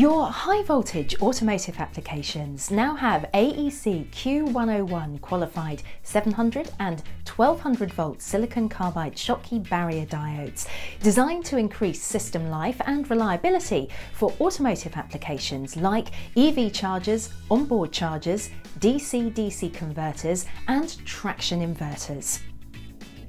Your high voltage automotive applications now have AEC Q101 qualified 700 and 1200 volt silicon carbide Schottky barrier diodes designed to increase system life and reliability for automotive applications like EV chargers, onboard chargers, DC-DC converters and traction inverters.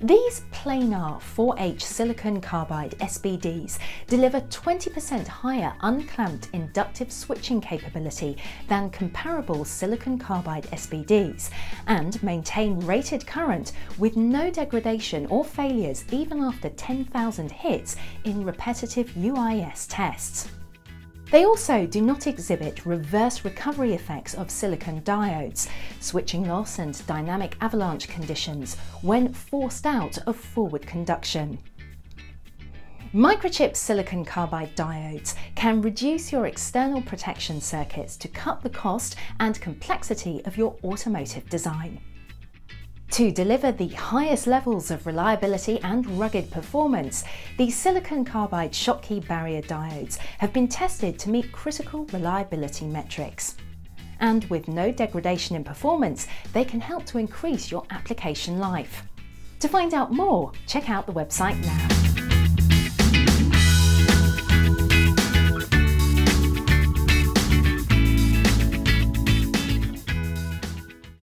These planar 4H silicon carbide SBDs deliver 20% higher unclamped inductive switching capability than comparable silicon carbide SBDs and maintain rated current with no degradation or failures even after 10,000 hits in repetitive UIS tests. They also do not exhibit reverse recovery effects of silicon diodes, switching loss and dynamic avalanche conditions when forced out of forward conduction. Microchip silicon carbide diodes can reduce your external protection circuits to cut the cost and complexity of your automotive design. To deliver the highest levels of reliability and rugged performance, these silicon carbide Schottky barrier diodes have been tested to meet critical reliability metrics. And with no degradation in performance, they can help to increase your application life. To find out more, check out the website now.